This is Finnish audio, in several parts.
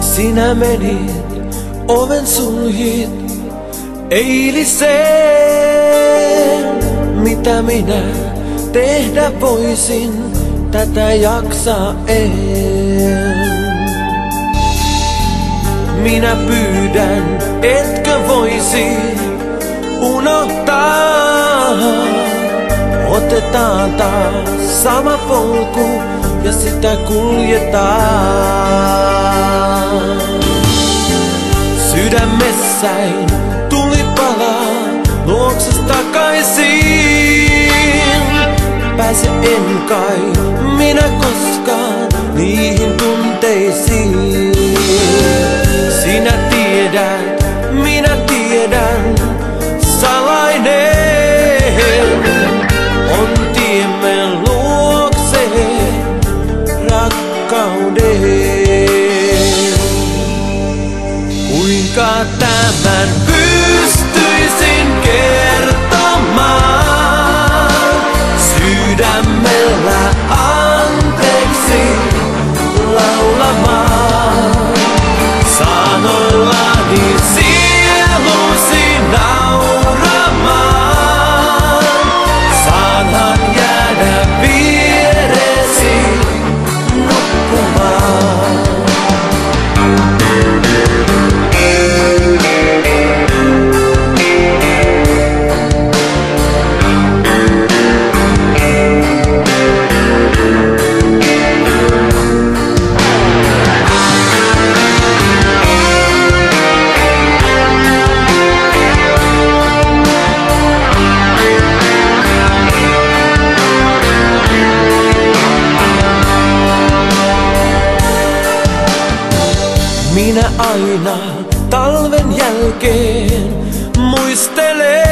Sinä menit oven suljit eiliseen. Mitä minä tehdä voisin, tätä jaksaa en. Minä pyydän etkö voisi unohtaa. Otetaan taas sama polku ja sitä kuljetaan. Sydämessäin tuli palaa luokses takaisin. Pääse en kai Kuinka Minä aina talven jälkeen muistelen.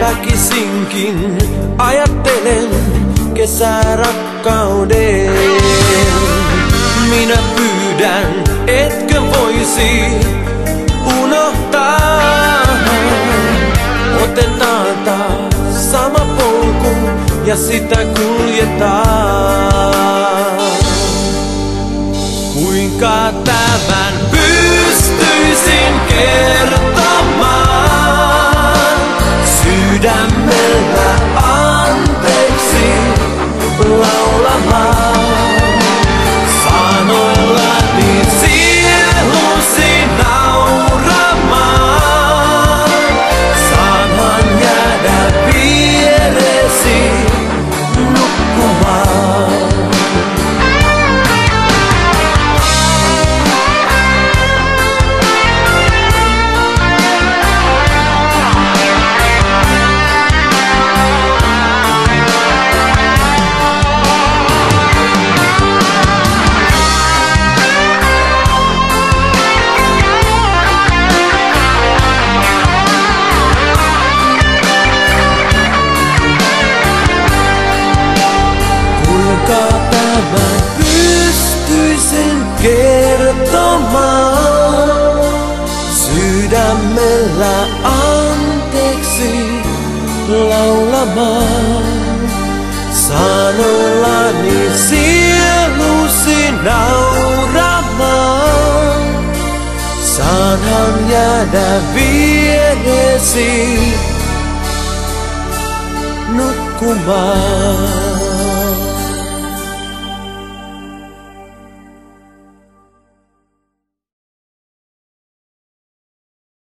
Väkisinkin ajattelen kesärakkauden. Minä pyydän, etkö voisi unohtaa. Otetaan taas sama polku ja sitä kuljetaan. Kuinka tämän pystyisin kertomaan sydämellä anteeksi laulamaan. Sanoillani sielusi nauramaan. Saanhan jäädä vieresi nukkumaan.